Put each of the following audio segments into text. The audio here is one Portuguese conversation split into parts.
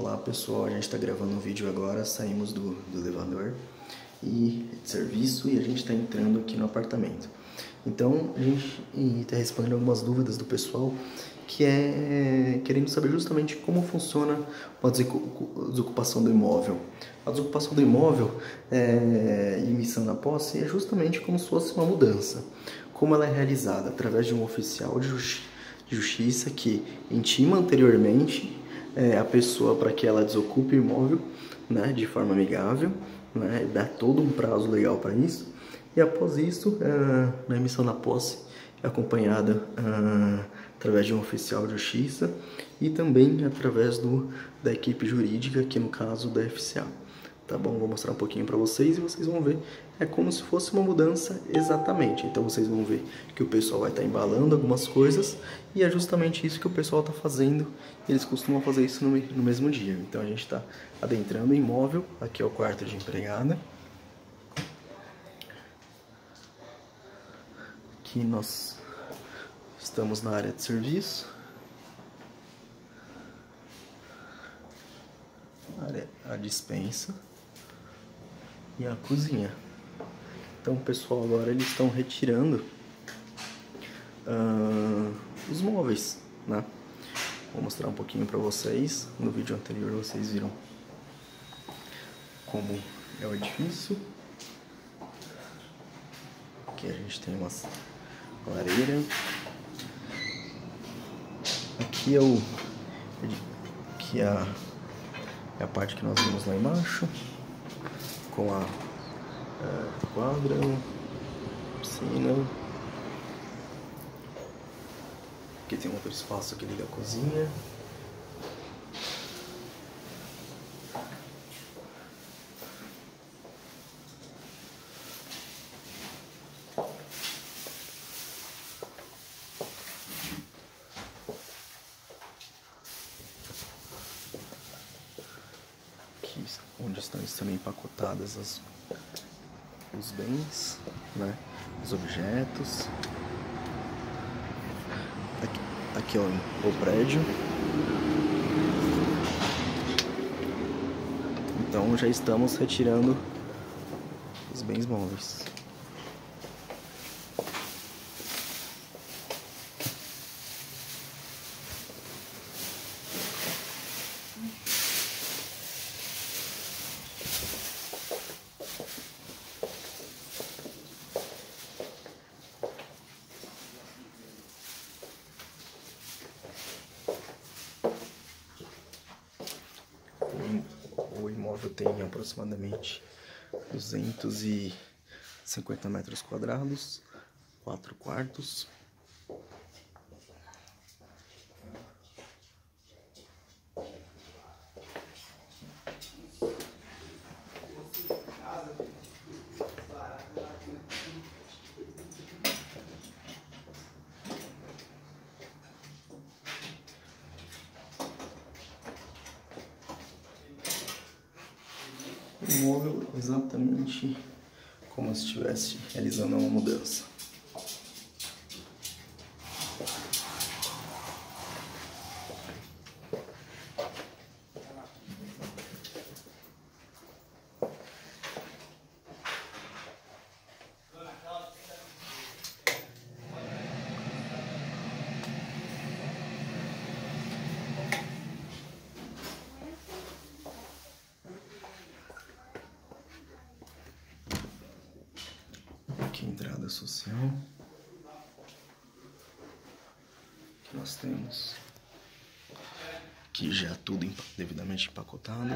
Olá pessoal, a gente está gravando um vídeo agora, saímos do, do elevador e de serviço e a gente está entrando aqui no apartamento. Então a gente está respondendo algumas dúvidas do pessoal que é querendo saber justamente como funciona a desocupação do imóvel. A desocupação do imóvel é, e emissão na posse é justamente como se fosse uma mudança. Como ela é realizada? Através de um oficial de, de justiça que intima anteriormente é, a pessoa para que ela desocupe o imóvel né, de forma amigável, né, dá todo um prazo legal para isso, e após isso, é, na emissão da posse, é acompanhada é, através de um oficial de justiça e também através do, da equipe jurídica, que no caso da FCA. Tá bom? Vou mostrar um pouquinho para vocês e vocês vão ver. É como se fosse uma mudança exatamente. Então vocês vão ver que o pessoal vai estar tá embalando algumas coisas e é justamente isso que o pessoal está fazendo. Eles costumam fazer isso no, no mesmo dia. Então a gente está adentrando o imóvel. Aqui é o quarto de empregada. Aqui nós estamos na área de serviço. A, área, a dispensa e a cozinha. Então, pessoal, agora eles estão retirando uh, os móveis, né? Vou mostrar um pouquinho para vocês. No vídeo anterior vocês viram como é o edifício. Aqui a gente tem uma lareira. Aqui é o aqui é a, é a parte que nós vimos lá embaixo com a quadra, piscina. Aqui tem um outro espaço aqui da cozinha. Aqui também empacotadas as, os bens, né? os objetos. Aqui, aqui ó, o prédio. Então já estamos retirando os bens móveis. O imóvel tem aproximadamente 250 metros quadrados, quatro quartos. Imóvel exatamente como se estivesse realizando uma mudança. aqui entrada social. Aqui nós temos aqui já tudo devidamente empacotado.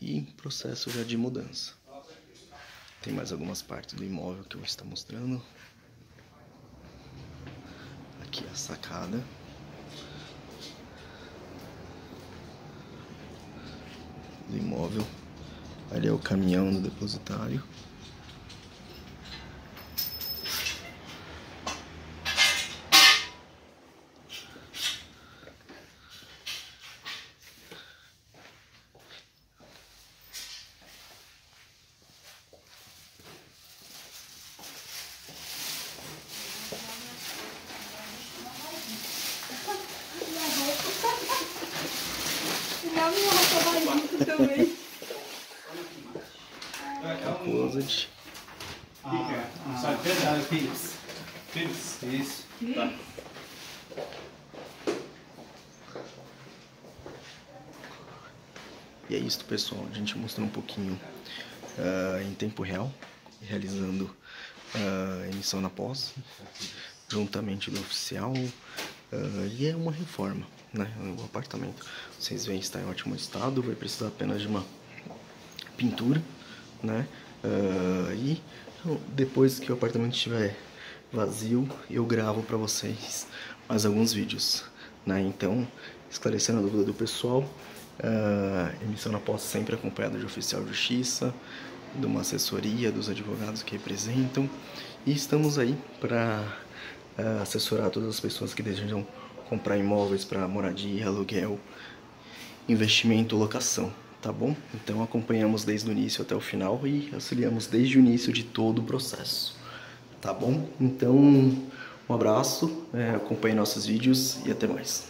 E processo já de mudança. Tem mais algumas partes do imóvel que eu vou estar mostrando. Aqui a sacada. do imóvel. Ali é o caminhão do depositário. Closet. Ah, ah, verdade, Pires. Pires. Isso. Tá. E é isso, pessoal. A gente mostrou um pouquinho uh, em tempo real, realizando uh, emissão na posse, juntamente do oficial. Uh, e é uma reforma, né? O apartamento, vocês veem, está em ótimo estado, vai precisar apenas de uma pintura, né? E depois que o apartamento estiver vazio, eu gravo para vocês mais alguns vídeos, né? Então, esclarecendo a dúvida do pessoal, Uh, emissão na posse sempre acompanhada de oficial de justiça, de uma assessoria dos advogados que representam. E estamos aí para uh, assessorar todas as pessoas que desejam comprar imóveis para moradia, aluguel, investimento, locação, tá bom? Então acompanhamos desde o início até o final e auxiliamos desde o início de todo o processo, tá bom? Então um abraço, é, acompanhe nossos vídeos e até mais.